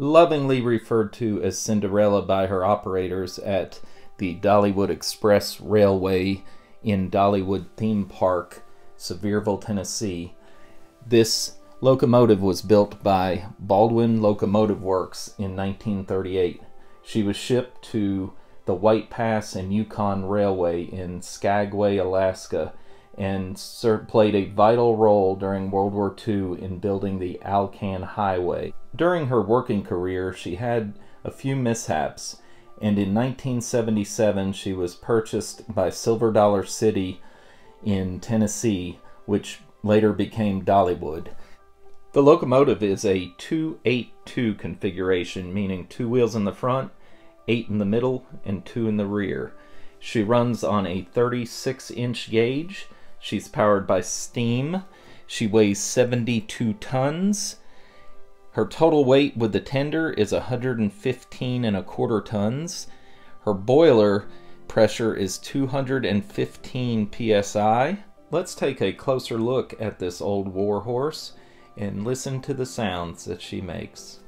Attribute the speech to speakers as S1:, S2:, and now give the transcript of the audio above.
S1: lovingly referred to as Cinderella by her operators at the Dollywood Express Railway in Dollywood Theme Park, Sevierville, Tennessee. This locomotive was built by Baldwin Locomotive Works in 1938. She was shipped to the White Pass and Yukon Railway in Skagway, Alaska, and played a vital role during World War II in building the Alcan Highway. During her working career, she had a few mishaps, and in 1977 she was purchased by Silver Dollar City in Tennessee, which later became Dollywood. The locomotive is a 282 configuration, meaning two wheels in the front, eight in the middle, and two in the rear. She runs on a 36 inch gauge. She's powered by steam. She weighs 72 tons. Her total weight with the tender is 115 and a quarter tons. Her boiler pressure is 215 psi. Let's take a closer look at this old warhorse and listen to the sounds that she makes.